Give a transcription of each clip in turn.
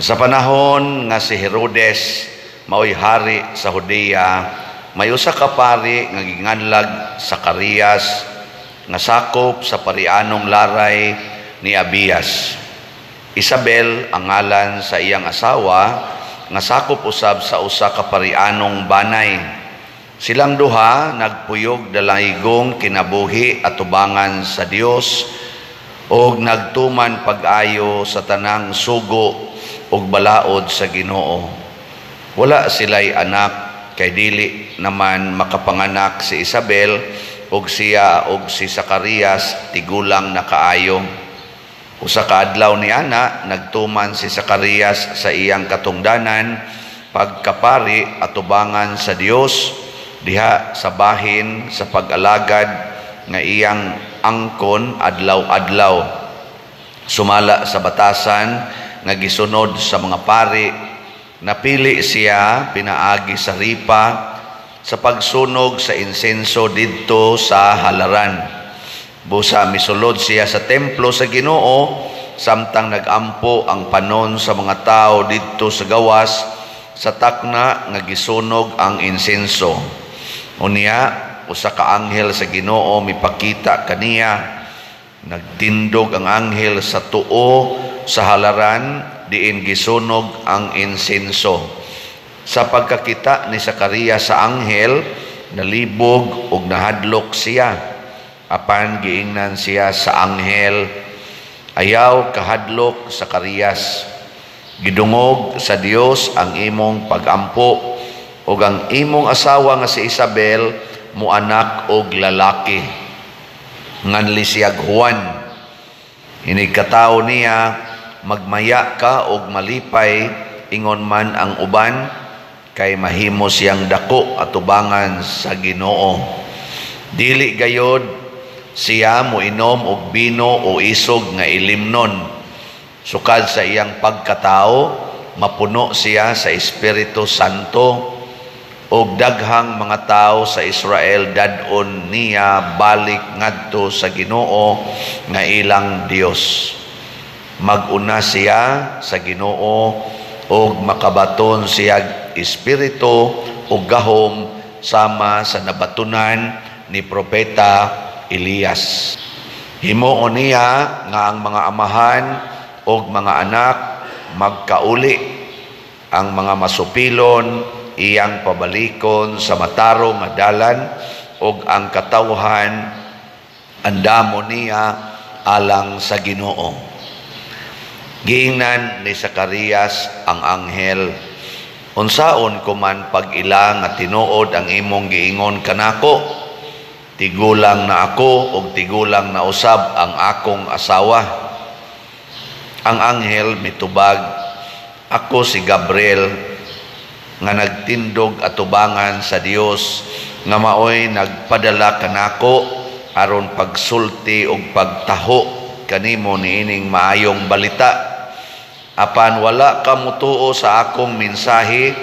Sa panahon nga si Herodes maoy hari sa Judea, may usa ka pari nga ginganlag Sakarias nga sakop sa parianong laray ni Abias. Isabel ang ngalan sa iyang asawa nga sakop usab sa usa ka parianong banay. Silang duha nagpuyog dalaygon kinabuhi at tubangan sa Dios og nagtuman pag-ayo sa tanang sugo ug balaod sa Ginoo. Wala sila'y anak kay dili naman makapanganak si Isabel ug siya ug si Sakarias tigulang na kaayo. Usa ka adlaw ni ana nagtuman si Sakarias sa iyang katungdanan pagkapari at tubangan sa Dios diha sa bahin sa pag-alagad nga iyang angkon adlaw-adlaw. Sumala sa batasan nga gisunod sa mga pari napili siya pinaagi sa ripa sa pagsunog sa insenso didto sa halaran. Busa misulod siya sa templo sa Ginoo samtang nagampo ang panon sa mga tao didto sa gawas sa takna nga gisunog ang insenso. Unya usa ka anghel sa Ginoo mipakita kaniya nagtindog ang anghel sa tuo sa halaran diin gisunog ang insenso. Sa pagkakita ni Sakaria sa anghel, nalibog ug nahadlok siya. Apan giingnan siya sa anghel, ayaw kahadlok sa Sakarias. Gidungog sa Dios ang imong pagampo ug ang imong asawa nga si Isabel muanak og lalaki. Nganli siyag Juan. Ini katao niya magmaya ka og malipay ingon man ang uban kay mahimo siyang dako at tubangan sa Ginoo. Dili gayod siya mo inom og bino o isog nga ilimnon sukad sa iyang pagkatao mapuno siya sa Espiritu Santo og daghang mga tao sa Israel dadon niya balik ngadto sa Ginoo nga ilang Dios maguna siya sa Ginoo ug makabaton siya espiritu ug gahom sama sa nabatunan ni propeta Elias. Himuon niya nga ang mga amahan ug mga anak magkauli ang mga masupilon iyang pabalikon sa mataro nga dalan ug ang katawhan andamo niya alang sa Ginoo. Giingnan ni Sakarias ang anghel, Unsaon ko man pag ila nga tinuod ang imong giingon kanako, tigulang na ako ug tigulang na usab ang akong asawa. Ang anghel mitubag, ako si Gabriel nga nagtindog atubangan sa Dios nga maoy nagpadala kanako aron pagsulti ug pagtaho kanimo niining maayong balita apan wala ka mutuo sa akong mensahe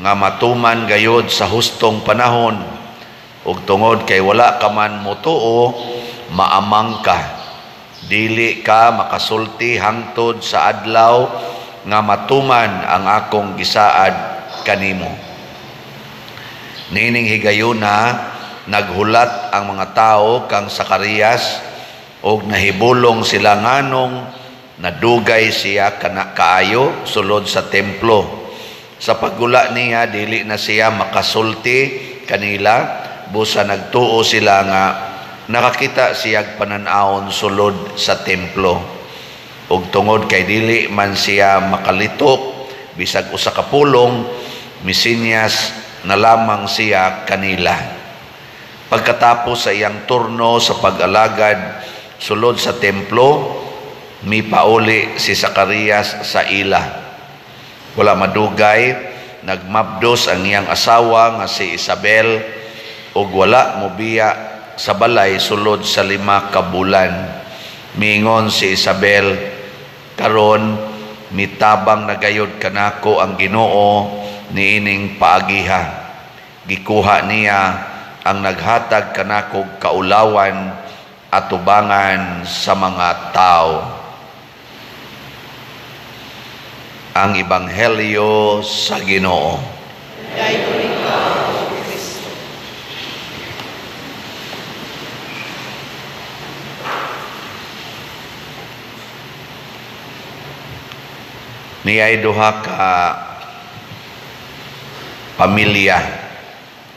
nga matuman gayod sa hustong panahon. Ug tungod kay wala ka man mutuo maamang ka. Dili ka makasulti hangtod sa adlaw nga matuman ang akong gisaad kanimo. Nining higayuna naghulat ang mga tao kang Sakarias og nahibulong sila nganong Nadugay siya kana kaayo sulod sa templo. Sa paggula niya dili na siya makasulti kanila busa nagtuo sila nga nakakita siya pananawon sulod sa templo. Ug tungod kay dili man siya makalitok bisag usa ka pulong misinyas na lamang siya kanila. Pagkatapos sa iyang turno sa pag-alagad sulod sa templo, mipauli si Sakarias sa ila. Wala madugay, nagmabdos ang iyang asawa nga si Isabel ug wala mobiya sa balay sulod sa lima ka bulan. Mingon si Isabel, karon mitabang nagayod kanako ang Ginoo niining paagiha. Gikuha niya ang naghatag kanako kaulawan at tubangan sa mga tao. Ang ebanghelyo sa Ginoo. Niyay duha ka pamilya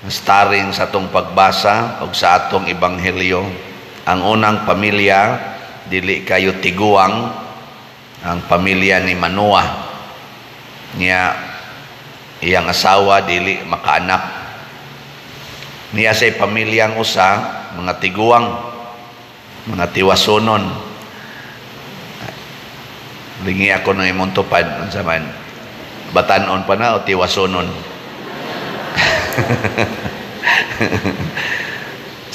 starring sa atong pagbasa o sa atong ebanghelyo. Ang unang pamilya dili kayo tiguang ang pamilya ni Manoah niya iyang asawa dili makaanak. Niya say pamilyang usa mga tiguang mga tiwasonon lingi ako ng imong tupad unsa man. Batanon pa na o tiwasonon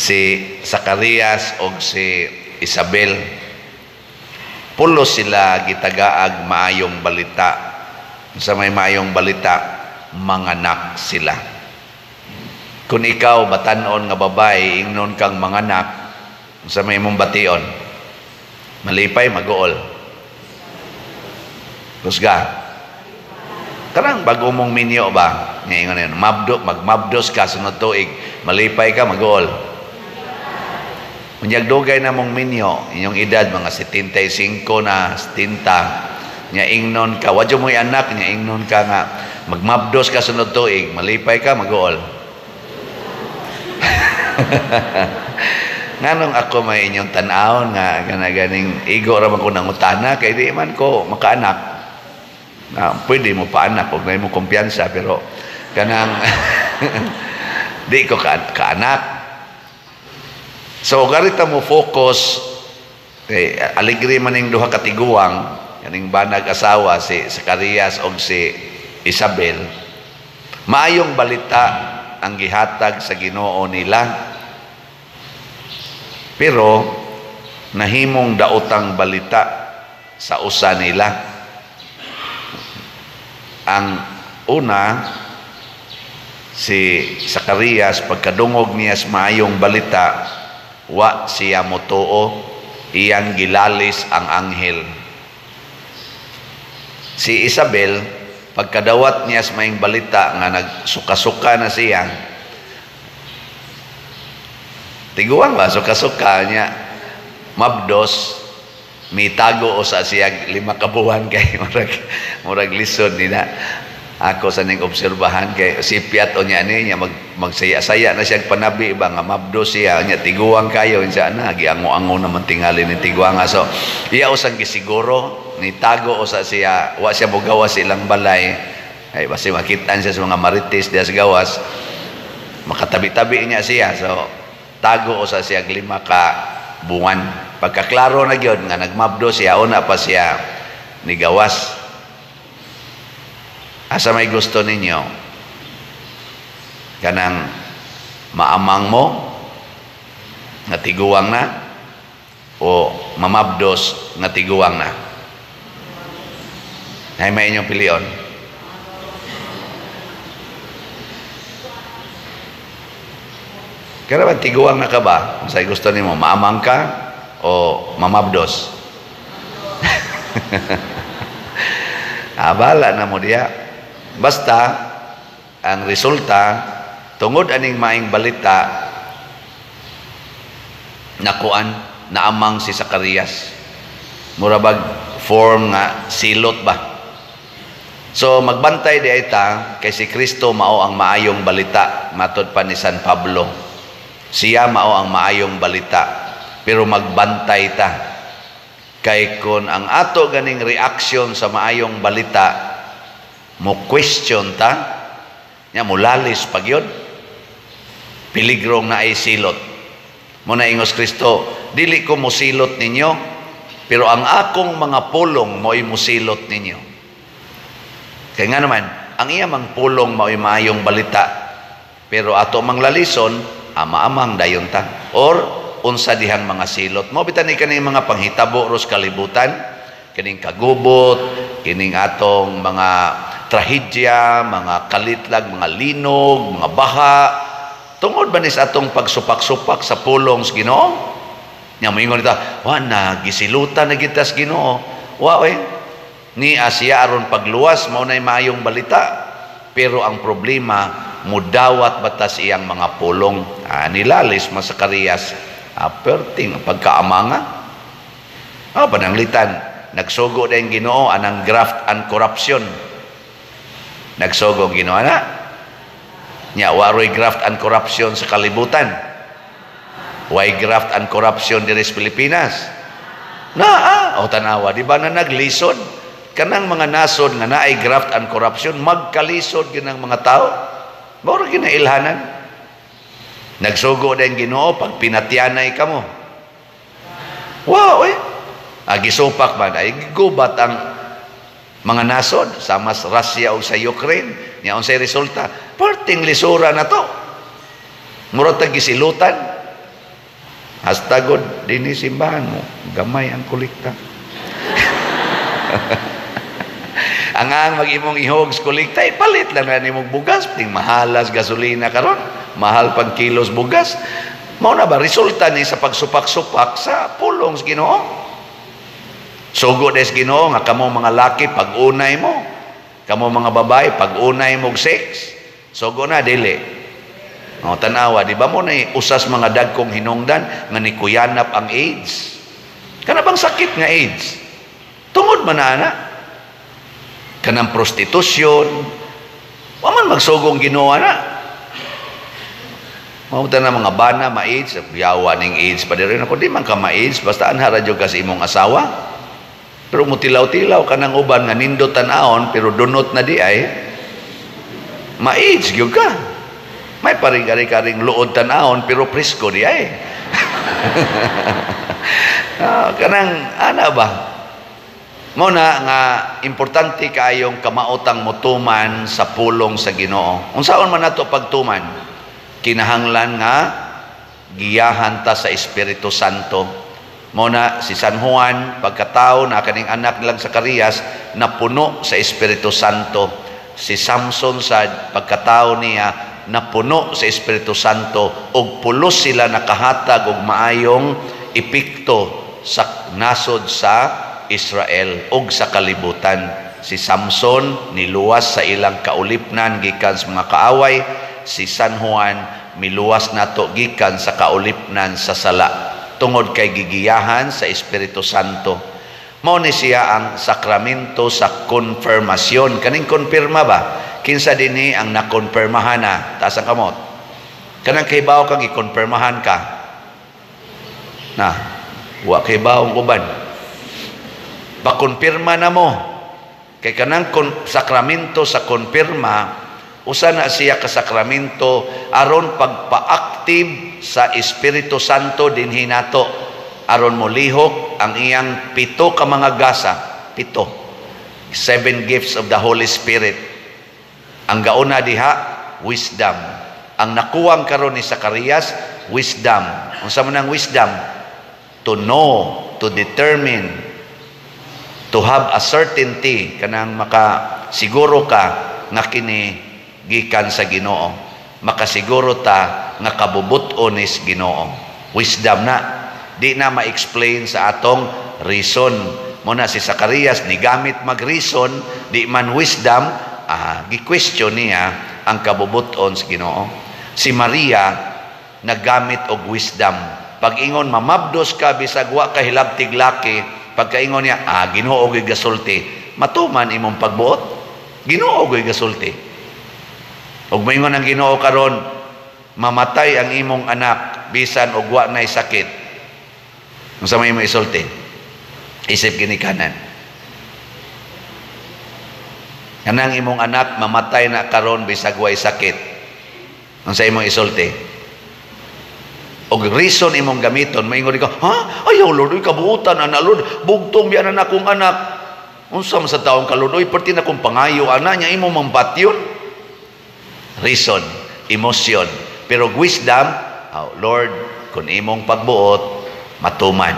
si Zacarias o si Isabel. Pulo sila gitagaag maayong balita sa may maayong balita manganak sila kung ikaw batanon nga babae ingnon kang manganak sa may mong bation malipay maguol kusga Karang bago mong minyo ba? Nga ingon yun, mabdo, magmabdos ka sunod tuig, malipay ka, mag-uol. Unyag dugay na mong minyo, inyong edad, mga 75 na, 70, nya ingnon ka, wadyo mo'y anak, nya ingnon ka nga, magmabdos ka sunod tuig, malipay ka, mag-uol. nganong ako may inyong tanawon nga ganaganing igo ra man ko nangutana kay di man ko makaanak. Na pwede mo pa anak kung mo kumpiyansa pero kanang di ko ka, kaanak. So garita mo focus kay aligri man ning duha katiguang kaning banag asawa si Zacarias og si Isabel maayong balita ang gihatag sa Ginoo nila pero nahimong daotang balita sa usa nila ang una, si Zacarias, pagkadungog niya sa maayong balita, wa siya motuo, iyang gilalis ang anghel. Si Isabel, pagkadawat niya sa maayong balita nga nagsuka-suka na siya, tiguan ba, suka-suka niya, mabdos, mitago o sa siya lima kabuhan kay murag murag lisod nila. Ako sa ning obserbahan kay si Piat o niya ni niya mag magsaya-saya na siya panabi ba nga mabdo siya? Niya tiguang kayo. Siya na giango-ango naman tingali ni tiguang so iya usang gisiguro ni tago o sa siya wa siya mogawa silang balay ay basi makitan siya sa mga marites diya sa gawas makatabi-tabi niya siya so tago o sa siya lima ka buwan Pagkaklaro na gyud nga nagmabdo siya una pa siya ni gawas. Asa may gusto ninyo? Kanang maamang mo nga tiguang na o mamabdos nga tiguang na. Ay may inyong pilion. Kaya ba tiguang na ka ba? Sa gusto nimo maamang ka o mamabdos? Abala na mo diya. Basta, ang resulta, tungod aning maing balita, nakuan, naamang si Zacarias. Murabag form nga silot ba? So magbantay di ita kay si Kristo mao ang maayong balita matod pa ni San Pablo. Siya mao ang maayong balita pero magbantay ta. Kay kun ang ato ganing reaksyon sa maayong balita, mo question ta, nya mulalis pag yun. Piligrong na ay silot. Mo na ingos Kristo, dili ko musilot ninyo, pero ang akong mga pulong mo'y musilot ninyo. Kaya nga naman, ang iya mang pulong mo'y maayong balita, pero ato mang lalison, ama-amang dayon. Or, unsa dihang mga silot mo. Bitan ni kaning mga panghitabo ros kalibutan. Kining kagubot kining atong mga trahedya mga kalitlag mga linog mga baha. Tungod ba ni sa atong pagsupak-supak sa pulong sa Ginoo? Nya moingon ta wa na gisilutan na gitas Ginoo. Wa oy Ni Asya aron pagluwas mao nay maayong balita. Pero ang problema mudawat batas iyang mga pulong. Ah, nilalis mas Sakarias. Aperting pagkaamanga. Ah, pananglitan. Nagsugo din Ginoo anang graft and corruption. Nagsugo Ginoo na. Nya waroy graft and corruption sa kalibutan. Why graft and corruption diri sa Pilipinas? Na, ah, o tanawa, di ba na naglisod? Kanang mga nasod nga naay graft and corruption, magkalisod ginang mga tao. Moro ginailhanan. Nagsugo din ginoo pag pinatyanay ka mo. Wow, eh. Agisupak man, ay gubat ang mga nasod, sa mas Russia o sa Ukraine, niya unsay resulta. Perting lisura na to. Murot gisilutan. Hastagod din simbahan mo. Gamay ang kulikta. ang ang mag-imong ihog kulikta, ipalit lang na nimong bugas. Ting mahalas gasolina karon Mahal pang kilos bugas. Mao na ba resulta ni sa pagsupak-supak sa pulong sa Ginoo? Sugo des Ginoo nga kamo mga laki pag-unay mo. Kamo mga babae pag-unay mo sex. Sugo na dili. O tanawa, di ba mo na usas mga dagkong hinungdan nga ni kuyanap ang AIDS? Kana bang sakit nga AIDS? Tungod man na ana. Kanang prostitusyon. Waman magsugong ginawa na. Mamuta na mga bana, ma-AIDS, yawa ning AIDS pa rin ako. Di man ka ma-AIDS, basta anhara dyo kasi imong asawa. Pero mutilaw-tilaw ka ng uban nga nindot tanahon, pero dunot na di ay, ma-AIDS gyud ka. May paring-karing luod tanahon, pero presko di ay. ah, kanang, ana ba? Muna nga importante kayong kamautang mutuman sa pulong sa Ginoo. Unsaon man nato pagtuman? kinahanglan nga giyahan ta sa Espiritu Santo. Muna si San Juan, pagkatao na kaning anak nilang Sakarias, napuno sa Espiritu Santo. Si Samson sa pagkatao niya, napuno sa Espiritu Santo ug pulos sila nakahatag og maayong epekto sa nasod sa Israel ug sa kalibutan. Si Samson niluwas sa ilang kaulipnan gikan sa mga kaaway si San Juan miluwas nato gikan sa kaulipnan sa sala tungod kay gigiyahan sa Espiritu Santo. Mao ni siya ang sakramento sa konfirmasyon. Kaning konfirma ba? Kinsa dinhi ang nakonfirmahan na? Taas ang kamot. Kanang kaybaw kang ikonfirmahan ka. Na, wa kaybaw ang uban. Bakonfirma na mo. Kay kanang sakramento sa konfirma, usa na siya ka sakramento aron pagpa-active sa Espiritu Santo din hinato aron molihok ang iyang pito ka mga gasa. Pito. Seven gifts of the Holy Spirit. Ang gauna diha wisdom. Ang nakuwang karon ni Zacarias wisdom. Unsa man ang wisdom? To know to determine to have a certainty kanang maka siguro ka nga kini gikan sa Ginoo. Makasiguro ta nga kabubuton is Ginoo. Wisdom na. Di na ma-explain sa atong reason. Mo na si Zacarias ni gamit mag-reason di man wisdom ah, gi-question niya ang kabubuton sa Ginoo. Si Maria naggamit og wisdom. Pag ingon mamabdos ka bisag wa ka hilabtig laki pagkaingon niya ah Ginoo gyud gasulti matuman imong pagbuot Ginoo gyud gasulti Ug moingon ang Ginoo karon mamatay ang imong anak bisan og wa nay sakit. Unsa may mo isulti? Isip kini kanan. Kanang imong anak mamatay na karon bisag way sakit. Unsa imong isulti? Og reason imong gamiton, maingon ka, ha? Ayaw Lord, uy kabuutan ana Lord, bugtong biyan na akong anak. Unsa man sa taong ka Lord, uy perti na kong pangayo ana nya imong mambatyon reason, emotion. Pero wisdom, oh, Lord, kung imong pagbuot, matuman.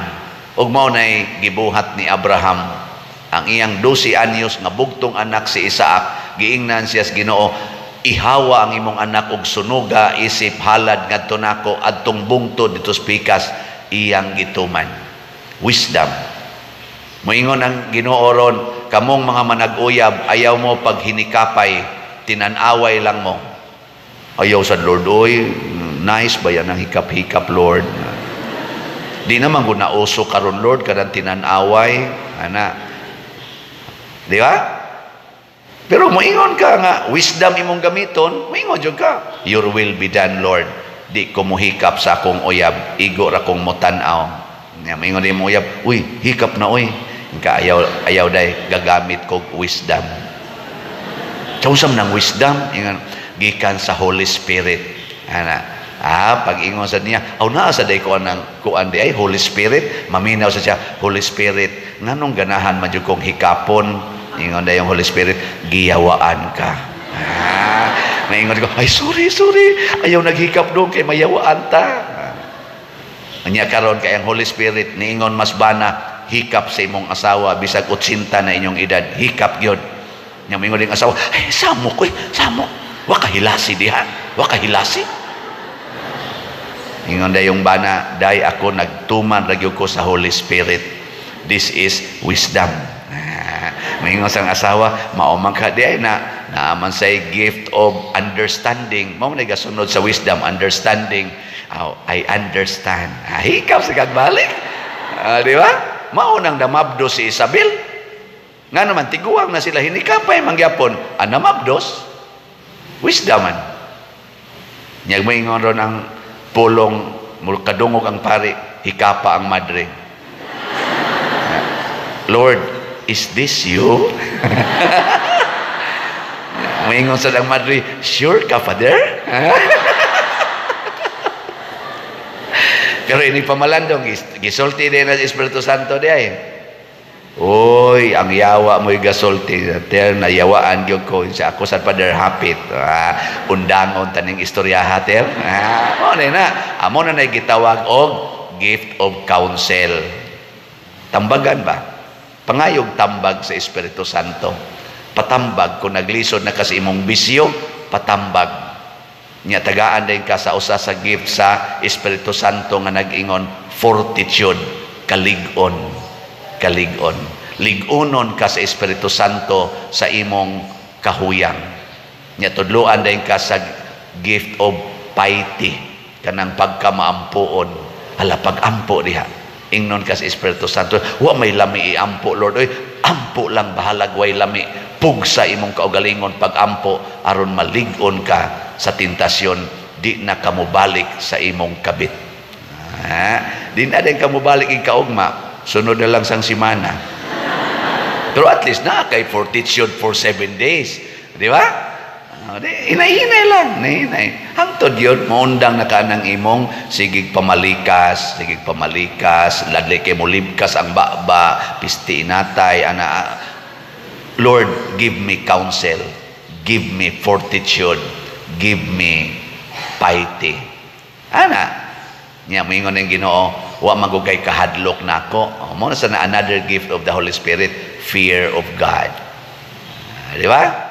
Ug mao nay gibuhat ni Abraham ang iyang 12 anyos nga bugtong anak si Isaac, giingnan siya sa Ginoo, ihawa ang imong anak og sunuga isip halad ngadto nako adtong bungtod dito pikas iyang gituman. Wisdom. Moingon ang Ginoo ron, kamong mga manag-uyab, ayaw mo pag hinikapay, tinanaway lang mo. Ayaw sa Lord, oy, nice ba yan ang hikap-hikap, Lord? Di naman kung nauso karon Lord, kadang tinanaway, ana. Di ba? Pero moingon ka nga, wisdom imong gamiton, moingon jud ka. Your will be done, Lord. Di ko muhikap sa akong uyab, igo ra kong motanaw. Nya moingon di mo uyab, uy, hikap na uy. Ka ayaw ayaw day gagamit kog wisdom. Kausam ng wisdom, ingon, gikan sa Holy Spirit. Ana, ah, pag ingon sa niya, aw naa sa day ko nang kuan di ay Holy Spirit, maminaw sa siya, Holy Spirit, nganong ganahan man jud kong hikapon, ingon day yung Holy Spirit, giyawaan ka. Ah, maingon ko, ay sorry, sorry, ayaw naghikap doon kay mayawaan ta. Anya karon kay ang Holy Spirit niingon mas bana hikap sa imong asawa bisag 80 na inyong edad, hikap gyud. Nya mingon ding asawa, ay samo ko, samo. Wa kahilasi diha, wa kahilasi. Ingon day yung bana, day ako nagtuman ra ko sa Holy Spirit. This is wisdom. Ah, Maingon sang asawa, maumang ka di na naaman say gift of understanding. Mao man gasunod sa wisdom, understanding. Oh, I understand. Ah, hikap sa kagbalik. Ah, di ba? Mao nang damabdo si Isabel. Nga naman, tiguang na sila. Hinikapay mangyapon. Ang namabdos, wisdom man. Nyag may ron ang pulong, kadungog ang pari, hikapa ang madre. Lord, is this you? Maingon sa ng madre, sure ka, Father? Pero ini pamalandong, gis- gisulti din ang Espiritu Santo di ay. Oy, ang yawa mo'y gasulti. Ter, nayawaan gyud ko sa ako sa Father Hapit. Ah, undangon taning istorya hater. Ah, mo na na. Amo na nay gitawag og gift of counsel. Tambagan ba? Pangayog tambag sa Espiritu Santo. Patambag kung naglisod na kasi imong bisyo, patambag. Nya tagaan din ka sa usa sa gift sa Espiritu Santo nga nag-ingon fortitude, kalig-on, kalig-on. Lig-unon ka sa Espiritu Santo sa imong kahuyang. Nya tudluan din ka sa gift of piety, kanang pagkamaampuon. Hala pagampo diha. Ingnon ka sa Espiritu Santo. Wa may lami iampo, Lord. Oy, ampo lang bahalag way lami. Pugsa imong kaugalingon pag-ampo aron malig-on ka sa tentasyon di na kamubalik sa imong kabit. Ha? Di na din kamubalik ing kaugma. Sunod na lang sang simana. Pero at least na kay fortitude for seven days. Di ba? Ah, di, Hinay-hinay lang. Hinay. Hangtod yun, maundang na ka ng imong sigig pamalikas, sigig pamalikas, ladli kay mo libkas ang baba, pisti inatay, ana, Lord, give me counsel, give me fortitude, give me piety. Ana, niya moingon ng Ginoo, wa magugay kahadlok nako. Oh, mo na sana another gift of the Holy Spirit, fear of God. Ah, Di ba?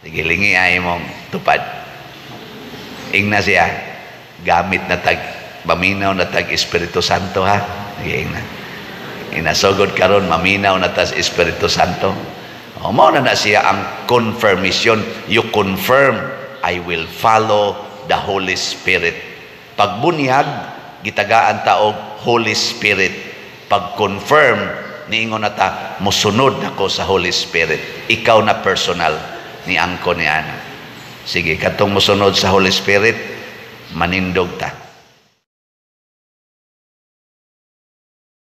Sige, lingi ay mong tupad. Ingna siya, gamit na tag, maminaw na tag Espiritu Santo ha. Sige, ingna. Inasogod karon maminaw na tas Espiritu Santo. O na na siya ang confirmation. You confirm, I will follow the Holy Spirit. Pagbunyag, gitagaan taog Holy Spirit. Pag-confirm, niingon na ta, musunod ako sa Holy Spirit. Ikaw na personal ni angko ni Ana. Sige, katong musunod sa Holy Spirit, manindog ta.